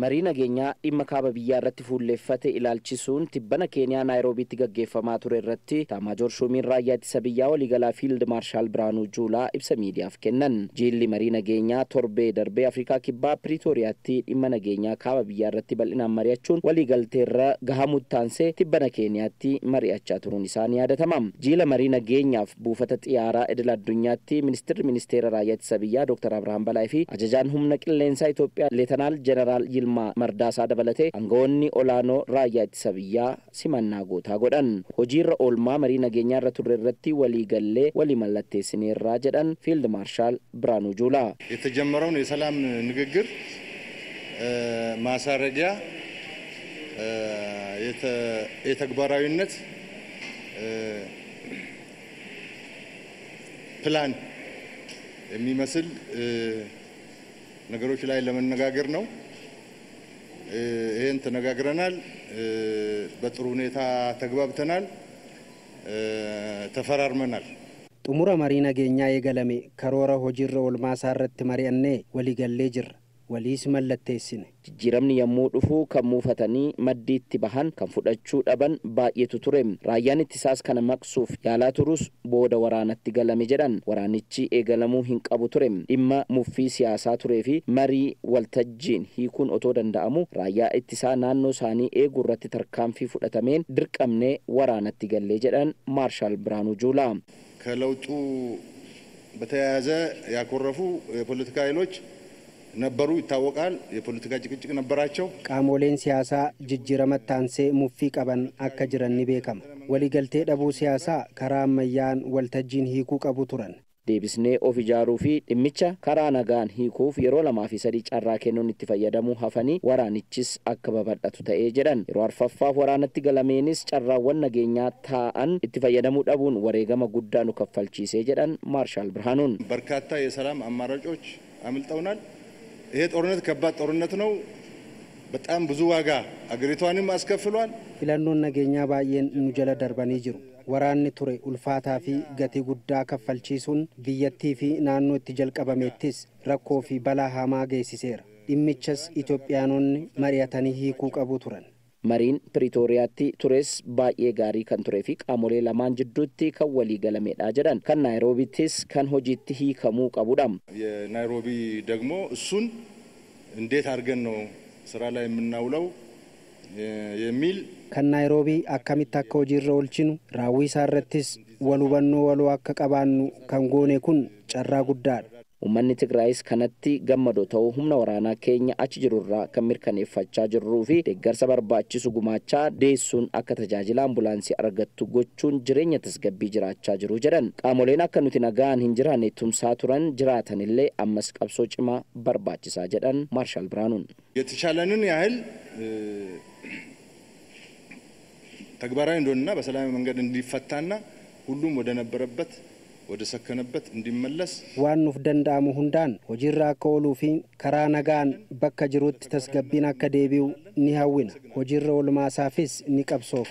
marii nageenyaa dhimma kaaba biyyaa irratti fuulleeffate ilaalchisuun tibbana keeniyaa naayiroobiitti gaggeeffamaa ture irratti taamaajoor shuumiin raayyaa ittisa biyyaa waliigalaa fiild maarshaal Biraanuu Juulaa ibsa miidiyaaf kennan. Jiilli marii nageenyaa torbee darbee Afrikaa kibbaa Piriitooriyaatti dhimma nageenyaa kaaba biyyaa irratti bal'inaan mari'achuun waliigaltee irra gahamutti muttaansee tibbana keeniyaatti mari'achaa turuun isaan yaadatama. Jiila marii nageenyaaf buufata xiyyaaraa idil addunyaatti ministeerri ministeera raayyaa ittisa biyyaa dooktar abrahaam Balaayi fi ajajaan humna qilleensaa Itoophiyaa Leetanaal Jeneraal Yilma ጅማ መርዳሳ dabalatee aangawoonni olaanoo raayyaa ittisa biyyaa simannaa gootaa godhan hojiirra oolmaa marii nageenyaa irra turre irratti walii gallee walii mallatteessineerraa jedhan ፊልድ ማርሻል ብርሃኑ ጁላ የተጀመረውን የሰላም ንግግር ማሳረጊያ የተግባራዊነት ፕላን የሚመስል ነገሮች ላይ ለመነጋገር ነው። ይህን ተነጋግረናል። በጥሩ ሁኔታ ተግባብተናል፣ ተፈራርመናል። ጥሙረ መሪ ነገኛ የገለሜ ከሮረ ረት መሪ መሪአኔ ወሊገሌ ጅር waliis mallatteessine jijjiiramni yommuu dhufu kan muufatanii maddiitti bahan kan fudhachuu dhaban baay'eetu ture raayyaan ittisaas kana maqsuuf yaalaa turus booda waraanatti galame jedhan waraanichi eegalamuu hin qabu ture dhimma muffii siyaasaa turee fi marii waltajjiin hiikuun otoo danda'amu raayyaa ittisaa naannoo isaanii eegu irratti tarkaanfii fudhatameen dirqamnee waraanatti gallee jedhan maarshaal ብርሃኑ ጁላ ከለውጡ በተያያዘ ያኮረፉ የፖለቲካ ኃይሎች ነበሩ፣ ይታወቃል። የፖለቲካ ጭቅጭቅ ነበራቸው። ቃሞሌን ሲያሳ ጅጅረመት ታንሴ ሙፊ ቀበን አከ ጅረኒ ቤከም ወሊገልቴ ደቡ ሲያሳ ከራ አመያን ወልተጂን ሂኩ ቀቡ ቱረን ዴቢስኔ ኦፍ ኢጃሩ ፊ ድምቻ ከራ ነጋን ሂኩፍ የሮ ለማፊ ሰዲ ጨራ ኬኑን እት ሀፈኒ ወራንችስ አከበበዳቱ ተኤ ጀደን የሮ አርፈፋፍ ወራነት ገለሜንስ ጨራ ወን ታአን እት ፈየደሙ ደቡን ወሬገመ ጉዳኑ ከፈልቺሴ ጀደን ማርሻል ብርሃኑን በርካታ የሰላም አማራጮች አምልጠውናል። ይሄ ጦርነት ከባድ ጦርነት ነው። በጣም ብዙ ዋጋ አገሪቷንም አስከፍሏል። ፊለኖን ነገኛ ባየን ኑጀለ ደርበኒ ጅሩ ወራን ቱሬ ኡልፋታ ፊ ገቲ ጉዳ ከፈልቺሱን ቢየቲ ፊ ናኖ እቲ ጀልቀበሜቲስ ረኮ ፊ በላ ሃማ ኢትዮጵያኖን መሪያተኒ ሂኩ ቀቡ ቱረን Mariin Piriitooriyaatti tures baay'ee gaarii kan turee fi qaamolee lamaan jidduutti kan walii galamedha jedhan kan naayiroobiittis kan hojiitti hiikamuu qabudha. የናይሮቢ ደግሞ እሱን እንዴት አድርገን ነው ስራ ላይ የምናውለው የሚል ከናይሮቢ አካሚት አካ hojiirra oolchinu raawwii isaa irrattis wal hubannoo waloo akka qabaannu kan goone kun carraa guddaadha. Uummanni Tigraayis kanatti gammadoo ta'uu humna waraanaa keenya achi jiru irraa kan mirkaneeffachaa jirruu fi deeggarsa barbaachisu gumaachaa deessuun akka tajaajila ambulaansii argattu gochuun jireenya tasgabbii jiraachaa jiru jedhan. Qaamoleen akka nuti nagaan hin jiraanne tumsaa turan jiraatan illee ammas qabsoo cimaa barbaachisaa jedhan Maarshaal Biraanuun. የተቻለንን ያህል ተግባራዊ እንደሆንና በሰላማዊ መንገድ እንዲፈታና ሁሉም ወደ ነበረበት ወደ ሰከነበት እንዲመለስ ዋን ኑፍ ደንዳሙ ሁንዳን ሆጅራ ከወሉፊ ከራ ነጋን በከ ጅሩት ተስገቢን ኒሃዊን ሆጂራ ወልማሳፊስ ኒቀብሶፍ